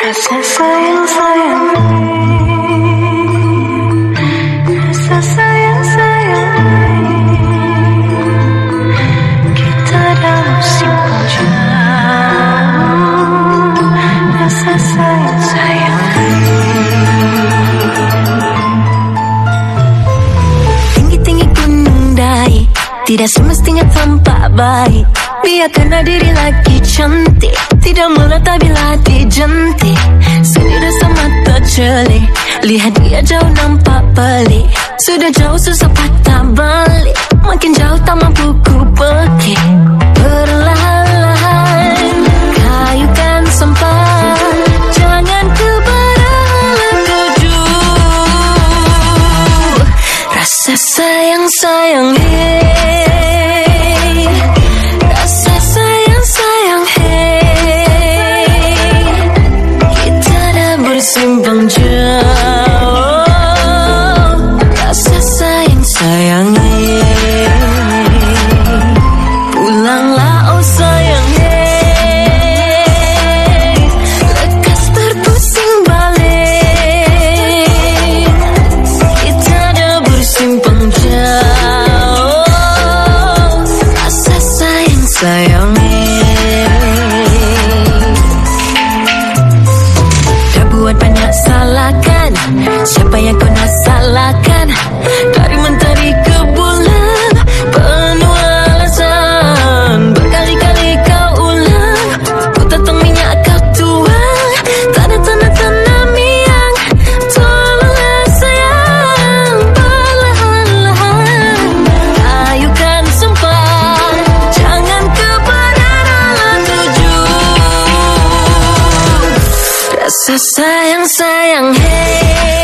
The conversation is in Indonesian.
Rasa sayang sayang Rasa sayang sayang Kita dalam simpang jauh Rasa sayang sayang Tinggi-tinggi gunung dai Tidak semestinya tampak baik Biarkan diri lagi cantik Tidak melata bila dijentik. Seni rasa mata celik Lihat dia jauh nampak pelik Sudah jauh susah patah balik Makin jauh tak mampu ku pergi Perlahan-lahan Kayukan sempat Jangan tuju Rasa sayang sayang sayang sayang Dah Rasa sayang sayang hey